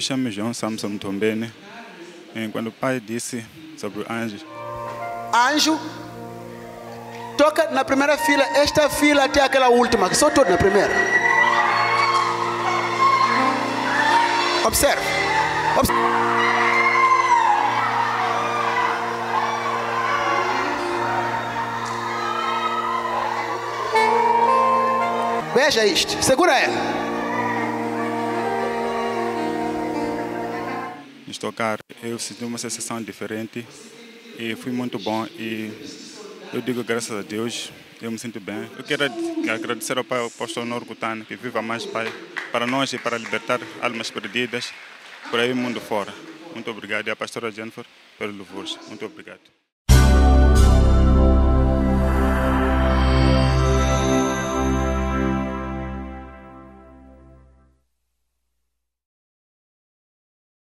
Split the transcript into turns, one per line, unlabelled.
chamo João Samson Tombene. E quando o pai disse sobre anjos,
Anjo, toca na primeira fila, esta fila até aquela última, que só todo na primeira. Observe. Observe. Veja isto, segura ela.
Nos tocar, eu senti uma sensação diferente e foi muito bom e eu digo graças a Deus, eu me sinto bem. Eu quero agradecer ao Pai Apóstolo Norcutano, que viva mais, Pai, para nós e para libertar almas perdidas por aí mundo fora. Muito obrigado. E a pastora Jennifer, pelo louvor. Muito obrigado.